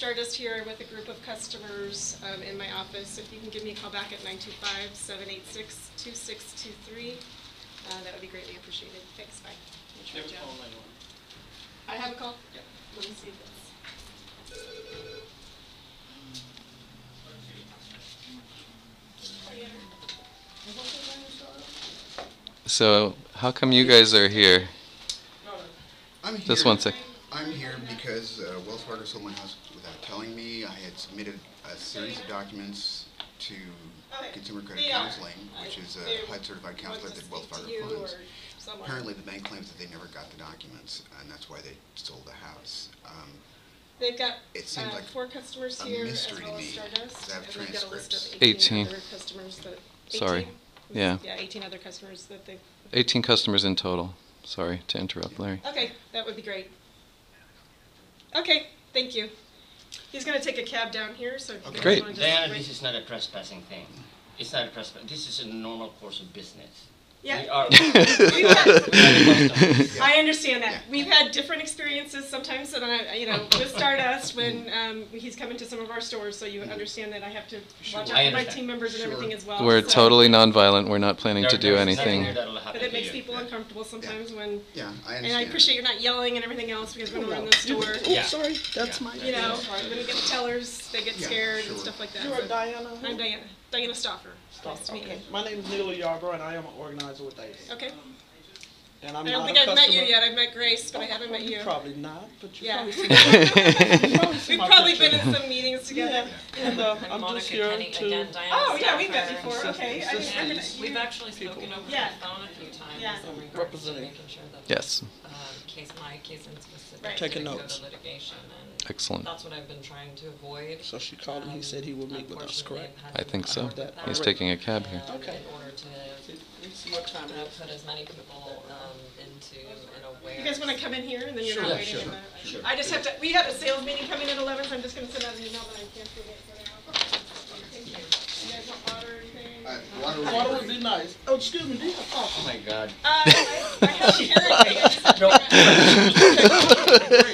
Stardust here with a group of customers um, in my office. If you can give me a call back at 925-786-2623, uh, that would be greatly appreciated. Thanks, bye. I'll try Joe. I have a call? Yep. Let me see if it's. So how come you guys are here? I'm here. Just one sec. I'm here because uh, Wells Fargo sold my house without telling me. I had submitted a series of documents to Okay. Consumer Credit They. Counseling, which is a HUD certified counselor that Wells Fargo you funds. Apparently, the bank claims that they never got the documents, and that's why they sold the house. Um, They've got It seems uh, like four customers a here as mystery to well as me, Stardust. 'cause have and they've got a list of 18 18. other customers that. Sorry. Yeah. Yeah, 18 other customers that they. 18 customers in total. Sorry to interrupt, Larry. Okay, that would be great. Okay, thank you. He's gonna take a cab down here, so if you guys Great. wanna just Diana, wait- this is not a trespassing thing. It's not a trespass. This is a normal course of business. Yeah. Are. We've had- I understand that. Yeah. We've had different experiences sometimes, and I, you know, with Stardust, when um, he's coming to some of our stores, so you understand that I have to watch out I for my understand. team members and everything as well. We're so- totally nonviolent. We're not planning to There- do there's nothing anything. here that'll uncomfortable sometimes when, yeah, I understand. and I appreciate you're not yelling and everything else because when we're in the store, oh, Yeah. sorry, that's Yeah. my. you know, when we get the tellers, they get Yeah, scared and stuff like that. You're so- Diana? who? I'm Diana, Diana Stoffer. Nice to meet you. Okay, my name is Neil Yarbrough and I am an organizer with Davis. Okay, And I'm I don't not think a I've met you customer- yet. I've met Grace, but I haven't met you. Probably not, but you Yeah. probably see my- We've my probably picture. been in some meetings together. Yeah, and uh, I'm I'm Monica just here Kenny, to. again, Diana Oh, yeah, we've met Stauffer. before, okay. I didn't Sisters. recognize. We've actually People. spoken over Yeah. the phone a few times Yeah. in regards to Representing. making sure that. Yes. Um, case, my case in specific. Right. Taking didn't go notes. to litigation and Excellent. that's what I've been trying to avoid. So she called and he Um, said he would meet with us, unfortunately, correct? I've had I think so. work with He's that, taking a cab here. um, Okay. In order to, Let's see what time you it put as many people, um, into, and aware. You guys want to come in here and then you're not Sure, waiting sure, in the. sure. I just have to, we have a sales meeting coming at 11, so I'm just going to send out an email that I can't do it for now. Thank you. You guys want water or anything? Uh, water would Water be would great. be nice. Oh, excuse me, do you have Oh my God. Uh, I I have a carrot cake. I just